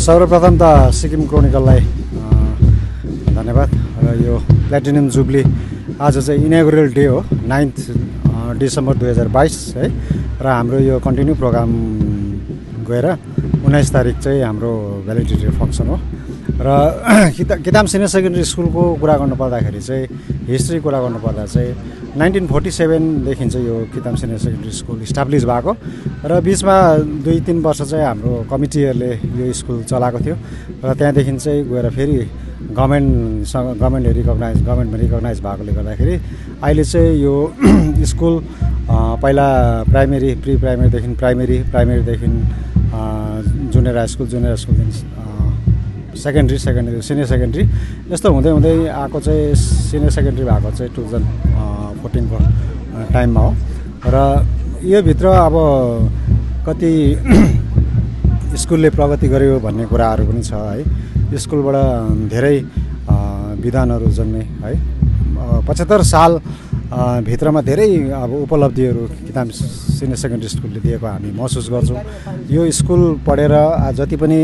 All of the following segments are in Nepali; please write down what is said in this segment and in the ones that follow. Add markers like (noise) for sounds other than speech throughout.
सर्वप्रथम त सिक्किम क्रोनिकललाई धन्यवाद र यो प्लेटिनियम जुब्ली आज चाहिँ इनागुरल डे हो नाइन्थ डिसेम्बर दुई हजार बाइस है र हाम्रो यो कन्टिन्यू प्रोग्राम गएर उन्नाइस तारिक चाहिँ हाम्रो भ्यालिडिटी फङ्सन हो र (clears throat) किता किताब सिनियर सेकेन्ड्री स्कुलको कुरा गर्नु पर्दाखेरि चाहिँ हिस्ट्री कुरा गर्नुपर्दा चाहिँ नाइन्टिन फोर्टी सेभेनदेखि चाहिँ यो किताब सिनियर सेकेन्ड्री स्कुल इस्टाब्लिस भएको। र बिचमा दुई तिन वर्ष चाहिँ हाम्रो कमिटीहरूले यो स्कुल चलाएको थियो। र त्यहाँदेखि चाहिँ गएर फेरि गभर्मेन्टसँग गभर्मेन्टले रिकगनाइज गभर्मेन्टमा रिकगनाइज भएकोले गर्दाखेरि अहिले चाहिँ यो (clears throat) स्कुल पहिला प्राइमेरी प्रि प्राइमेरीदेखि प्राइमेरी प्राइमेरीदेखि जुनियर हाई स्कुल जुनियर स्कुलदेखि सेकेन्ड्री सेकेन्ड्री सिनियर सेकेन्ड्री यस्तो हुँदै हुँदै आएको चाहिँ सिनियर सेकेन्ड्री भएको चाहिँ टु थाउजन्ड फोर्टिनको टाइममा हो। र योभित्र अब कति (clears throat) स्कुलले प्रगति गर्यो भन्ने कुराहरू पनि छ है। स्कुलबाट धेरै विधानहरू जन्मे है। पचहत्तर साल भित्रमा धेरै अब उपलब्धिहरू किताब सिनियर सेकेन्ड्री स्कुलले दिएको हामी महसुस गर्छौँ। यो स्कुल पढेर जति पनि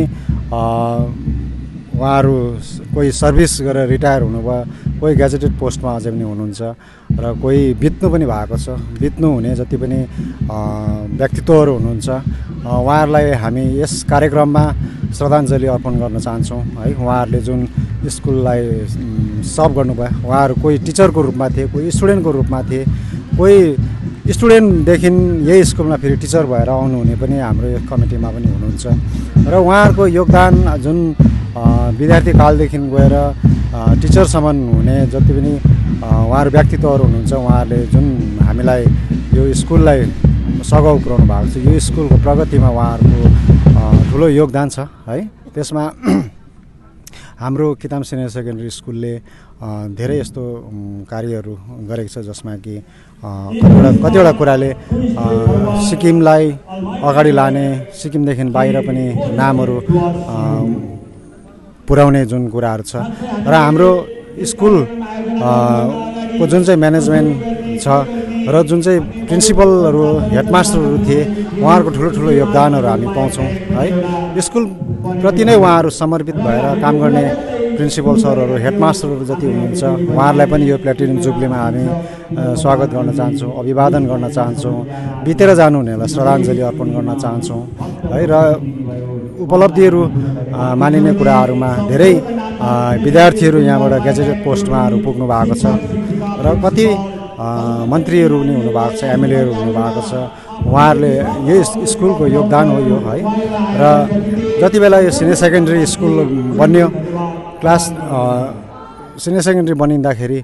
उहाँहरू कोही सर्भिस गरेर रिटायर हुनुभयो कोही ग्याजेटेड पोस्टमा अझै पनि हुनुहुन्छ र कोही बित्नु पनि भएको छ। बित्नु हुने जति पनि व्यक्तित्वहरू हुनुहुन्छ उहाँहरूलाई हामी यस कार्यक्रममा श्रद्धाञ्जली अर्पण गर्न चाहन्छौँ। है उहाँहरूले जुन स्कुललाई सर्भ गर्नुभयो उहाँहरू कोही टिचरको रूपमा थिए कोही स्टुडेन्टको रूपमा थिए कोही स्टुडेन्टदेखि यही स्कुलमा फेरि टिचर भएर आउनुहुने पनि हाम्रो यो कमिटीमा पनि हुनुहुन्छ। र उहाँहरूको योगदान जुन विद्यार्थी कालदेखि गएर टिचरसम्म हुने जति पनि उहाँहरू व्यक्तित्वहरू हुनुहुन्छ उहाँहरूले जुन हामीलाई यो स्कुललाई सघाउ पुऱ्याउनु भएको छ यो स्कुलको प्रगतिमा उहाँहरूको ठुलो योगदान छ है। त्यसमा (clears throat) हाम्रो किताब सिनियर सेकेन्ड्री स्कुलले धेरै यस्तो कार्यहरू गरेको छ जसमा कि कतिवटा कतिवटा कुराले सिक्किमलाई अगाडि लाने सिक्किमदेखि बाहिर पनि नामहरू पुर्याउने जुन कुराहरू छ। र हाम्रो स्कुल को जुन चाहिँ म्यानेजमेन्ट छ र जुन चाहिँ प्रिन्सिपलहरू हेडमास्टरहरू थिए उहाँहरूको ठुलो ठुलो योगदानहरू हामी पाउँछौँ है। स्कुलप्रति नै उहाँहरू समर्पित भएर काम गर्ने प्रिन्सिपल सरहरू हेडमास्टरहरू जति हुनुहुन्छ उहाँहरूलाई पनि यो प्लेटिनियम जुब्लीमा हामी स्वागत गर्न चाहन्छौँ अभिवादन गर्न चाहन्छौँ बितेर जानुहुनेहरूलाई श्रद्धाञ्जली अर्पण गर्न चाहन्छौँ। है र उपलब्धिहरू मानिने कुराहरूमा धेरै विद्यार्थीहरू यहाँबाट ग्याजेटेड पोस्टमाहरू पुग्नु भएको छ। र कति मन्त्रीहरू पनि हुनुभएको छ एमएलएहरू हुनुभएको छ। उहाँहरूले यो स्कुलको योगदान हो यो है। र जति बेला यो सिनियर सेकेन्ड्री स्कुल बन्यो क्लास सिनियर सेकेन्ड्री बनिँदाखेरि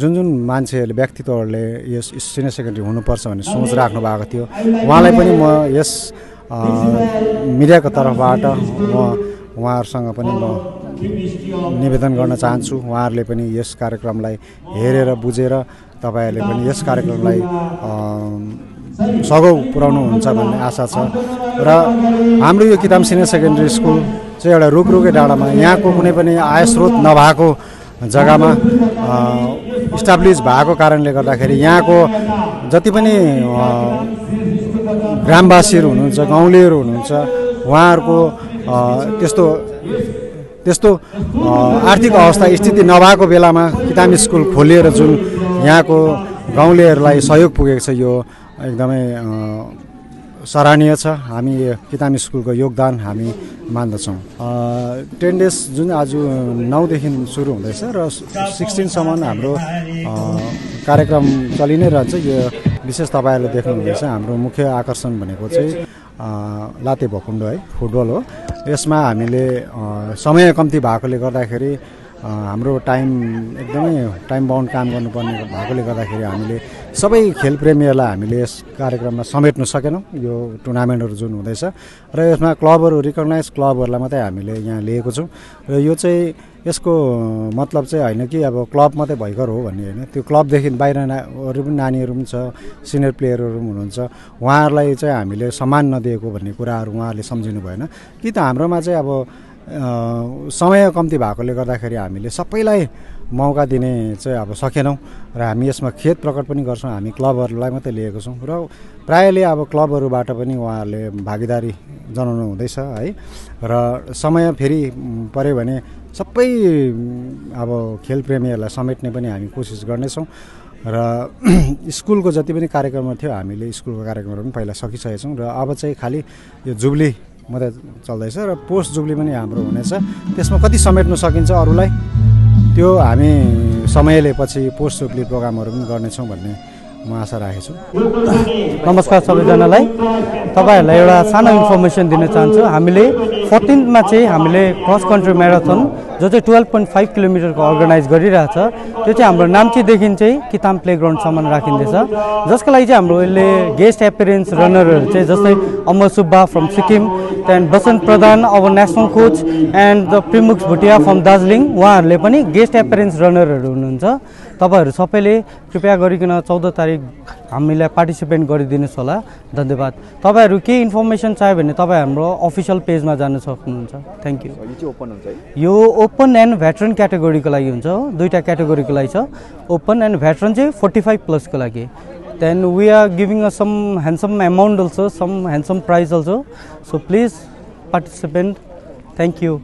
जुन जुन मान्छेहरूले व्यक्तित्वहरूले यस सिनियर सेकेन्ड्री हुनुपर्छ भन्ने सोच राख्नु भएको थियो उहाँलाई पनि म यस मिडियाको तर्फबाट म उहाँहरूसँग पनि म निवेदन गर्न चाहन्छु। उहाँहरूले पनि यस कार्यक्रमलाई हेरेर बुझेर तपाईँहरूले पनि यस कार्यक्रमलाई सघाउ पुर्याउनुहुन्छ भन्ने आशा छ। र हाम्रो यो किताब सिनियर सेकेन्ड्री स्कुल चाहिँ एउटा रुखरुखे डाँडामा यहाँको कुनै पनि आय स्रोत नभएको जग्गामा इस्टाब्लिस भएको कारणले गर्दाखेरि यहाँको जति पनि ग्रामवासीहरू हुनुहुन्छ गाउँलेहरू हुनुहुन्छ उहाँहरूको त्यस्तो त्यस्तो आर्थिक अवस्था स्थिति नभएको बेलामा किताब स्कुल खोलिएर जुन यहाँको गाउँलेहरूलाई सहयोग पुगेको छ यो एकदमै सराहनीय छ। हामी किताब स्कुलको योगदान हामी मान्दछौँ। टेन डेज जुन आज नौदेखि सुरु हुँदैछ र सिक्सटिनसम्म हाम्रो कार्यक्रम चलि नै रहन्छ। यो विशेष तपाईँहरूले देख्नुहुँदैछ हाम्रो मुख्य आकर्षण भनेको चाहिँ लाते भकुन्डो है फुटबल हो। यसमा हामीले समय कम्ती भएकोले गर्दाखेरि हाम्रो टाइम एकदमै टाइम बााउन्ड काम गर्नुपर्ने भएकोले गर्दाखेरि हामीले सबै खेलप्रेमीहरूलाई हामीले यस कार्यक्रममा समेट्न सकेनौँ। यो टुर्नामेन्टहरू जुन हुँदैछ र यसमा क्लबहरू रिकगनाइज क्लबहरूलाई मात्रै हामीले यहाँ लिएको छौँ। र यो चाहिँ यसको मतलब चाहिँ होइन कि अब क्लब मात्रै भइकर हो भन्ने होइन। त्यो क्लबदेखि बाहिर ना अरू पनि नानीहरू पनि छ सिनियर प्लेयरहरू पनि हुनुहुन्छ। उहाँहरूलाई चाहिँ हामीले सम्मान नदिएको भन्ने कुराहरू उहाँहरूले सम्झिनु भएन। कि त हाम्रोमा चाहिँ अब समय कम्ती भएकोले गर्दाखेरि हामीले सबैलाई मौका दिने चाहिँ अब सकेनौँ र हामी यसमा खेद प्रकट पनि गर्छौँ हामी क्लबहरूलाई मात्रै लिएको छौँ र प्रायःले अब क्लबहरूबाट पनि उहाँहरूले भागीदारी जनाउनु हुँदैछ है र समय फेरि पऱ्यो भने सबै अब खेल प्रेमीहरूलाई समेट्ने पनि हामी कोसिस गर्नेछौँ र (clears throat) स्कुलको जति पनि कार्यक्रमहरू थियो हामीले स्कुलको कार्यक्रमहरू पनि पहिला सकिसकेका छौँ र अब चाहिँ खालि यो जुब्ली मात्रै चल्दैछ र पोस्ट जुब्ली पनि हाम्रो हुनेछ। त्यसमा कति समेट्नु सकिन्छ अरूलाई? त्यो हामी समयले पछि पोस्ट जुब्ली प्रोग्रामहरू पनि गर्नेछौँ भन्ने म आशा राखेको छु नमस्कार सबैजनालाई। तपाईँहरूलाई एउटा सानो इन्फर्मेसन दिन चाहन्छु। हामीले फोर्टिनमा चाहिँ हामीले क्रस कन्ट्री म्याराथन जो चाहिँ टुवेल्भ पोइन्ट फाइभ किलोमिटरको अर्गनाइज गरिरहेछ त्यो चाहिँ हाम्रो नाम्चीदेखि चाहिँ किताम प्ले ग्राउन्डसम्म राखिँदैछ। जसको लागि चाहिँ हाम्रो यसले गेस्ट एपिरेन्स रनरहरू चाहिँ जस्तै अमर सुब्बा फ्रम सिक्किम त्यहाँदेखि बसन्त प्रधान अब नेसनल कोच एन्ड द प्रिमुक्स भुटिया फ्रम दार्जिलिङ उहाँहरूले पनि गेस्ट एपिरेन्स रनरहरू हुनुहुन्छ। तपाईँहरू सबैले कृपया गरिकन चौध तारिक हामीलाई पार्टिसिपेट गरिदिनुहोस् होला। धन्यवाद। तपाईँहरू केही इन्फर्मेसन चाहियो भने तपाईँ हाम्रो अफिसियल पेजमा जान सक्नुहुन्छ। थ्याङ्क यू ओपन हुन्छ यो ओपन एन्ड भेटरन क्याटेगोरीको लागि हुन्छ हो। दुईवटा क्याटेगोरीको लागि छ। ओपन एन्ड भेटरन चाहिँ फोर्टी फाइभ प्लसको लागि। Then we are giving a some handsome amount also some handsome prize also so please participant thank you